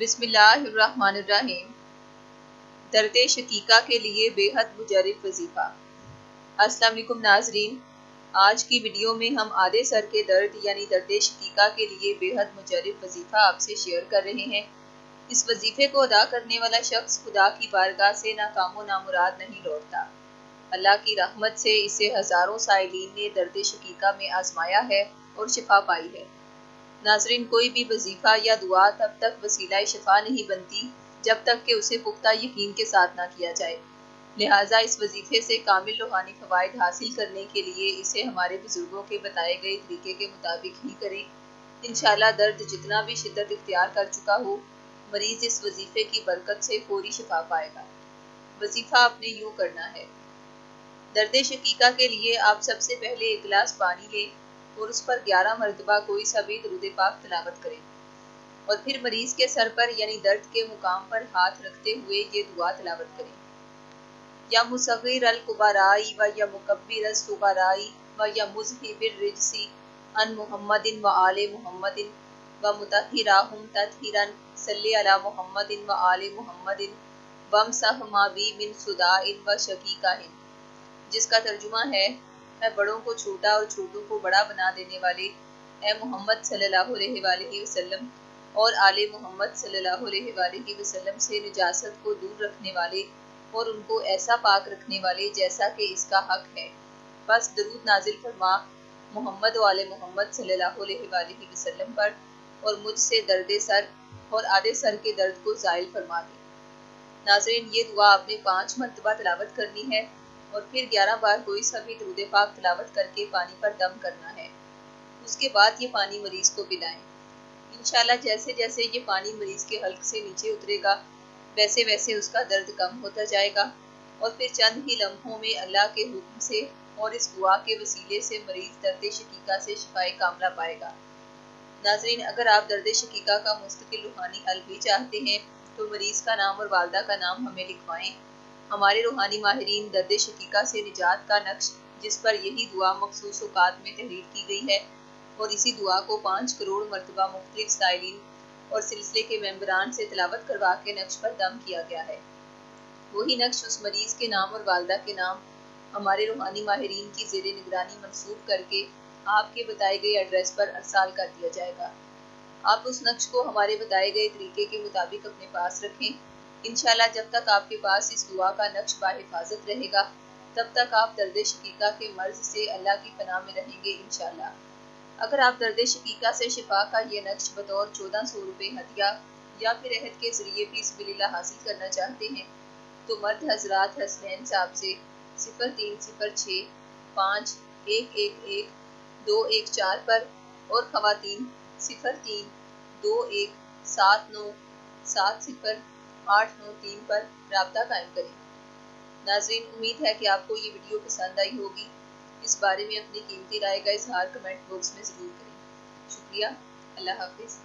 بسم اللہ الرحمن الرحیم۔ درد شقیقہ کے لیے بے حد مجرب وظیفہ۔ السلام علیکم ناظرین۔ آج کی ویڈیو میں ہم آدھے سر کے درد یعنی درد شقیقہ کے لیے بے حد مجرب وظیفہ آپ سے شیئر کر رہے ہیں۔ اس وظیفے کو ادا کرنے والا شخص خدا کی بارگاہ سے ناکام و نامراد نہیں لوٹتا۔ اللہ کی رحمت سے اسے ہزاروں سائلین نے درد شقیقہ میں آزمایا ہے اور شفا پائی ہے۔ ناظرین، کوئی بھی وظیفہ یا دعا تب تک وسیلہ شفا نہیں بنتی جب تک کہ اسے پختہ یقین کے ساتھ نہ کیا جائے۔ لہٰذا اس وظیفے سے کامل روحانی فوائد حاصل کرنے کے لیے اسے ہمارے بزرگوں کے بتائے گئے طریقے کے مطابق ہی کریں۔ انشاءاللہ درد جتنا بھی شدت اختیار کر چکا ہو، مریض اس وظیفے کی برکت سے فوری شفا پائے گا۔ وظیفہ آپ نے یوں کرنا ہے۔ درد شقیقہ کے لیے آپ سب سے پہلے ایک گلاس پانی لیں۔ اور اس پر گیارہ مرتبہ کوئی سا بھی درود پاک تلاوت کریں اور پھر مریض کے سر پر یعنی درد کے مقام پر ہاتھ رکھتے ہوئے یہ دعا تلاوت کریں یا مصغیر القبرائی و یا مکبر الصغرائی و یا مذہب الرجسی ان محمد و آل محمد و متحراہم تطہیرن، صلی علی محمد و آل محمد ومسح ما بی من صداء و شقیقہ جس کا ترجمہ ہے اے بڑوں کو چھوٹا اور چھوٹوں کو بڑا بنا دینے والے اے محمد صلی اللہ علیہ وآلہ وسلم اور آل محمد صلی اللہ علیہ وآلہ وسلم سے نجاست کو دور رکھنے والے اور ان کو ایسا پاک رکھنے والے جیسا کہ اس کا حق ہے۔ بس درود نازل فرما محمد و آل محمد صلی اللہ علیہ وآلہ وسلم پر اور مجھ سے درد سر اور آدھے سر کے درد کو زائل فرما دے۔ ناظرین، یہ دعا آپ نے پانچ مرتبہ تلاوت کرنی ہے۔ اور پھر گیارہ بار کوئی سا بھی درود پاک تلاوت کر کے پانی پر دم کرنا ہے۔ اس کے بعد یہ پانی مریض کو پلائیں۔ انشاءاللہ جیسے جیسے یہ پانی مریض کے حلق سے نیچے اترے گا، ویسے ویسے اس کا درد کم ہوتا جائے گا۔ اور پھر چند ہی لمحوں میں اللہ کے حکم سے اور اس دعا کے وسیلے سے مریض درد شقیقہ سے شفائے کاملہ پائے گا۔ ناظرین، اگر آپ درد شقیقہ کا مستقل روحانی حل بھی چاہتے ہیں، تو مریض کا نام اور والدہ کا نام ہمیں لکھوائیں۔ ہمارے روحانی ماہرین درد شقیقہ سے نجات کا نقش جس پر یہی دعا مخصوص اوقات میں تحریر کی گئی ہے اور اسی دعا کو پانچ کروڑ مرتبہ مختلف سائلین اور سلسلے کے ممبران سے تلاوت کروا کے نقش پر دم کیا گیا ہے۔ وہی نقش اس مریض کے نام اور والدہ کے نام ہمارے روحانی ماہرین کی زیر نگرانی منسوخ کر کے آپ کے بتائے گئے ایڈریس پر ارسال کر دیا جائے گا۔ آپ اس نقش کو ہمارے بتائے گئے طریقے کے مطابق اپنے پاس رکھیں۔ انشاءاللہ جب تک آپ کے پاس اس دعا کا نقش بحفاظت رہے گا، تب تک آپ درد شقیقہ کے مرض سے اللہ کی پناہ میں رہیں گے انشاءاللہ۔ اگر آپ درد شقیقہ سے شفا کا یہ نقش بطور چودہ سو روپے ہدیہ یا پھر عہد کے ذریعے بھی سبیل اللہ حاصل کرنا چاہتے ہیں، تو مرد حضرات حسنین صاحب سے صفر تین صفر چھ پانچ ایک ایک ایک دو ایک چار پر اور خواتین صفر تین دو ایک سات نو سات صفر آٹھ نو تین پر رابطہ قائم کریں۔ ناظرین، امید ہے کہ آپ کو یہ ویڈیو پسند آئی ہوگی۔ اس بارے میں اپنی قیمتی رائے کا اظہار کمنٹ باکس میں ضرور کریں۔ شکریہ۔ اللہ حافظ۔